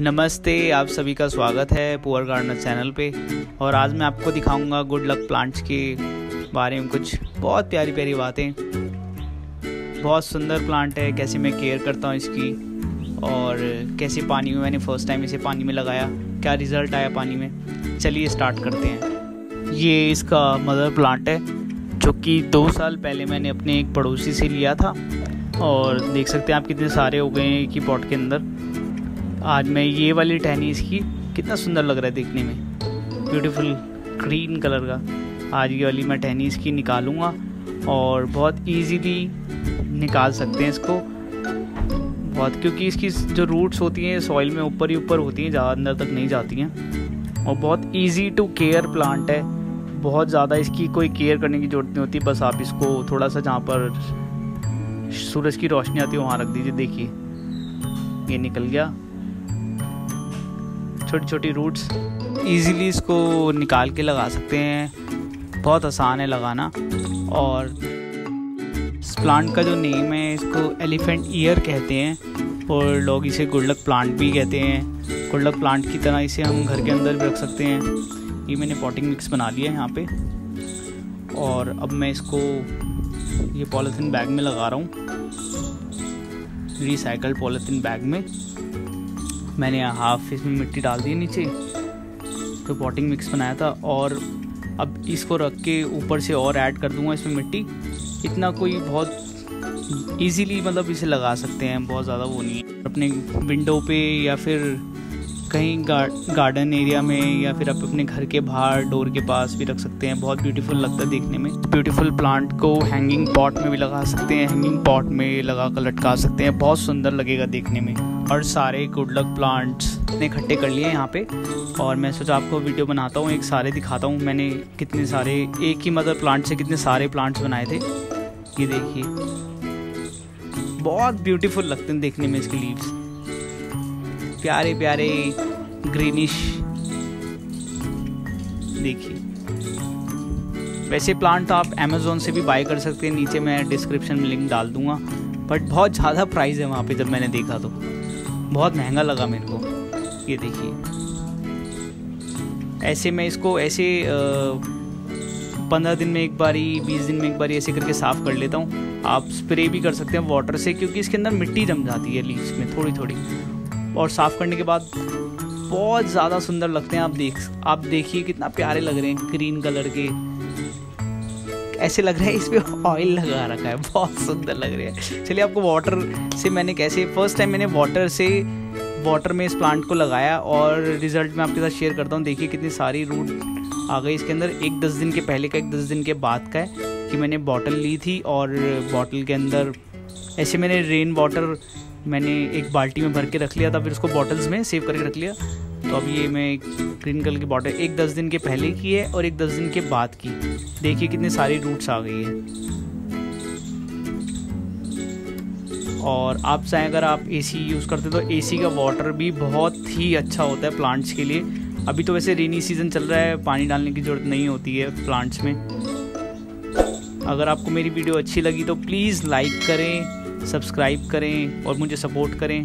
नमस्ते, आप सभी का स्वागत है पुअर गार्डनर चैनल पे। और आज मैं आपको दिखाऊँगा गुड लक प्लांट्स के बारे में कुछ बहुत प्यारी प्यारी बातें। बहुत सुंदर प्लांट है, कैसे मैं केयर करता हूँ इसकी और कैसे पानी में, मैंने फ़र्स्ट टाइम इसे पानी में लगाया, क्या रिज़ल्ट आया पानी में? चलिए स्टार्ट करते हैं। ये इसका मदर प्लांट है, जो कि दो साल पहले मैंने अपने एक पड़ोसी से लिया था। और देख सकते हैं आप कितने सारे हो गए हैं ही पॉट के अंदर। आज मैं ये वाली टहनी इसकी कितना सुंदर लग रहा है देखने में। ब्यूटीफुल ग्रीन कलर का। आज ये वाली मैं टहनी इसकी निकालूँगा और बहुत इजीली निकाल सकते हैं इसको। बहुत, क्योंकि इसकी जो रूट्स होती हैं सॉइल में ऊपर ही ऊपर होती हैं, ज़्यादा अंदर तक नहीं जाती हैं। और बहुत इजी टू केयर प्लांट है। बहुत ज़्यादा इसकी कोई केयर करने की ज़रूरत नहीं होती, बस आप इसको थोड़ा सा जहाँ पर सूरज की रोशनी आती है, वहाँ रख दीजिए। देखिए, ये निकल गया। छोटी छोटी रूट्स इजीली इसको निकाल के लगा सकते हैं। बहुत आसान है लगाना। और इस प्लांट का जो नेम है, इसको एलिफेंट ईयर कहते हैं। और लोग इसे गुडलक प्लांट भी कहते हैं। गुडलक प्लांट की तरह इसे हम घर के अंदर भी रख सकते हैं। ये मैंने पॉटिंग मिक्स बना लिया है यहाँ पे। और अब मैं इसको ये पॉलीथीन बैग में लगा रहा हूँ। रिसाइकल्ड पॉलीथीन बैग में। मैंने हाफ़ इसमें मिट्टी डाल दी नीचे। तो पॉटिंग मिक्स बनाया था और अब इसको रख के ऊपर से और ऐड कर दूँगा इसमें मिट्टी। इतना कोई बहुत इजीली मतलब इसे लगा सकते हैं, बहुत ज़्यादा वो नहीं है। अपने विंडो पे या फिर कहीं गार्डन एरिया में या फिर आप अपने घर के बाहर डोर के पास भी रख सकते हैं। बहुत ब्यूटीफुल लगता है देखने में। ब्यूटीफुल प्लांट को हैंगिंग पॉट में भी लगा सकते हैं हैंगिंग पॉट में लगा कर लटका सकते हैं। बहुत सुंदर लगेगा देखने में। और सारे गुड लक प्लांट्स ने इकट्ठे कर लिए यहाँ पे। और मैं सोचा आपको वीडियो बनाता हूँ, एक सारे दिखाता हूँ मैंने कितने सारे, एक ही मदर प्लांट से कितने सारे प्लांट्स बनाए थे। ये देखिए। बहुत ब्यूटीफुल लगते हैं देखने में इसके लीव्स प्यारे प्यारे ग्रीनिश देखिए। वैसे प्लांट आप अमेजोन से भी बाय कर सकते हैं, नीचे मैं डिस्क्रिप्शन में लिंक डाल दूँगा। बट बहुत ज़्यादा प्राइस है वहाँ पे जब मैंने देखा तो। बहुत महँगा लगा मेरे को। ये देखिए। ऐसे मैं इसको ऐसे पंद्रह दिन में एक बारी, बीस दिन में एक बारी ऐसे करके साफ़ कर लेता हूँ। आप स्प्रे भी कर सकते हैं वाटर से, क्योंकि इसके अंदर मिट्टी जम जाती है लीव्स में थोड़ी थोड़ी और साफ़ करने के बाद बहुत ज़्यादा सुंदर लगते हैं। आप देख, आप देखिए कितना प्यारे लग रहे हैं ग्रीन कलर के। ऐसे लग रहा है इस पर ऑयल लगा रखा है, बहुत सुंदर लग रहा है। चलिए, आपको वाटर से मैंने कैसे फ़र्स्ट टाइम मैंने वाटर से वाटर में इस प्लांट को लगाया और रिज़ल्ट मैं आपके साथ शेयर करता हूँ। देखिए कितनी सारी रूट आ गई इसके अंदर। एक दस दिन के पहले का, एक दस दिन के बाद का है कि मैंने बॉटल ली थी और बॉटल के अंदर ऐसे मैंने रेन वाटर मैंने एक बाल्टी में भर के रख लिया था, फिर उसको बॉटल्स में सेव करके रख लिया। तो अब ये मैं ग्रीन कलर की बॉटल एक दस दिन के पहले की है और एक दस दिन के बाद की। देखिए कितने सारी रूट्स आ गई है। और आप चाहें अगर आप एसी यूज़ करते तो एसी का वाटर भी बहुत ही अच्छा होता है प्लांट्स के लिए। अभी तो वैसे रेनी सीज़न चल रहा है, पानी डालने की ज़रूरत नहीं होती है प्लांट्स में। अगर आपको मेरी वीडियो अच्छी लगी तो प्लीज़ लाइक करें सब्सक्राइब करें और मुझे सपोर्ट करें।